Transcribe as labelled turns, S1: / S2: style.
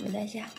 S1: 我在下。